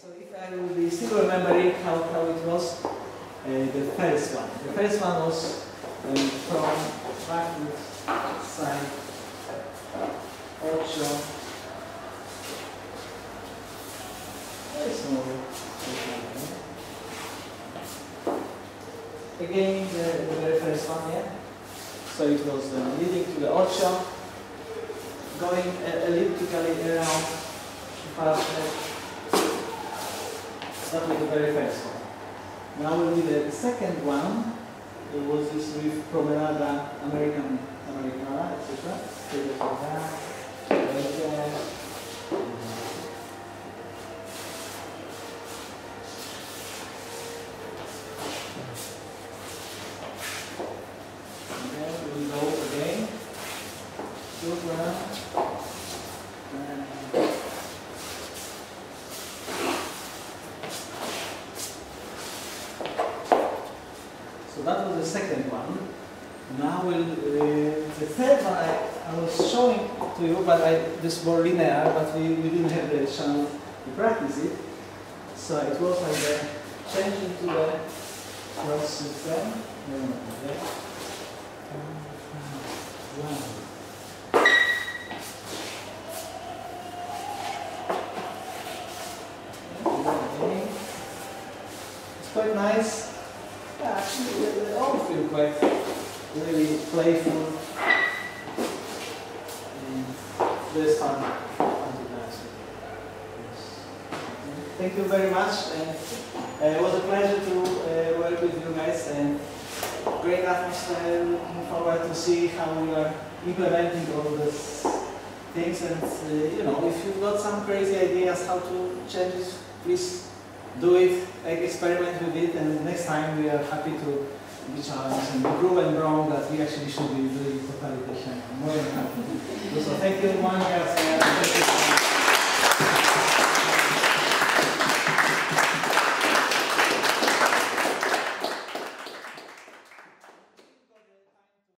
So if I will be still remembering how, how it was, uh, the first one. The first one was um, from backward side, small. Again, the, the very first one, yeah? So it was uh, leading to the ocho, going uh, elliptically around that was the very first one. Now we'll be the second one. It was this with Promenada, American Americana, etc. And then we go again. Look around. And So that was the second one. Now we'll, uh, the third one I, I was showing to you, but I, this more linear, but we, we didn't have the chance to practice it. So it was like the change into the cross system. It's quite nice. Yeah, actually, they, all feel quite really playful. And dance with. Yes. Thank you very much. And uh, it was a pleasure to uh, work with you guys and great atmosphere. Looking forward to see how we are implementing all these things. And uh, you know, if you've got some crazy ideas how to change it, please do it, experiment with it, and next time we are happy to be challenged and prove and wrong that we actually should be doing different. More than happy. So thank you, Monika.